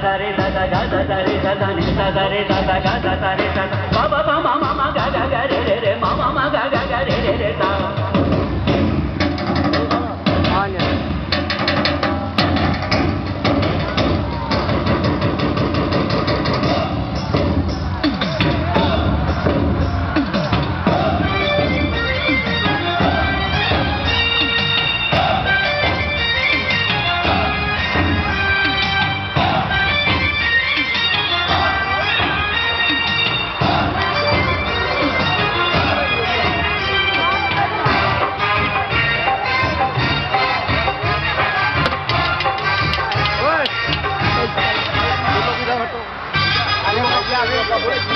da da da da ద ద రే ద ద ని ద ద రే ద ద గ ద ద రే రే Congratulations.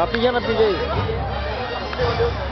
Ah, pigeon, pigeon.